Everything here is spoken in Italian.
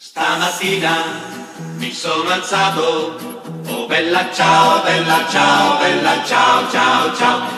Stamattina mi sono alzato, oh bella ciao, bella ciao, bella ciao, ciao, ciao.